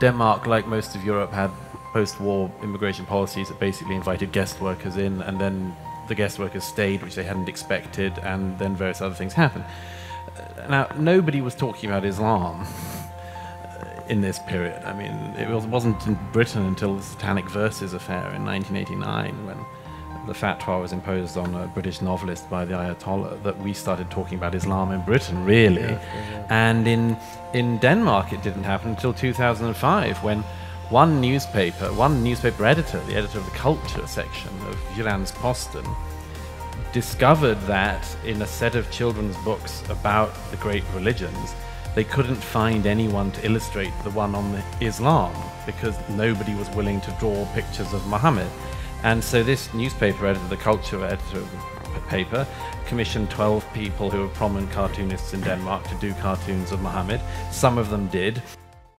Denmark, like most of Europe, had post-war immigration policies that basically invited guest workers in, and then the guest workers stayed, which they hadn't expected, and then various other things happened. Uh, now, nobody was talking about Islam uh, in this period. I mean, it was, wasn't in Britain until the Satanic Verses affair in 1989 when the fatwa was imposed on a British novelist by the Ayatollah that we started talking about Islam in Britain, really. Yeah, yeah. And in, in Denmark, it didn't happen until 2005 when one newspaper, one newspaper editor, the editor of the culture section of Jyllands-Posten, discovered that in a set of children's books about the great religions, they couldn't find anyone to illustrate the one on Islam because nobody was willing to draw pictures of Muhammad. And so this newspaper editor, the culture editor of paper, commissioned 12 people who were prominent cartoonists in Denmark to do cartoons of Muhammad. Some of them did.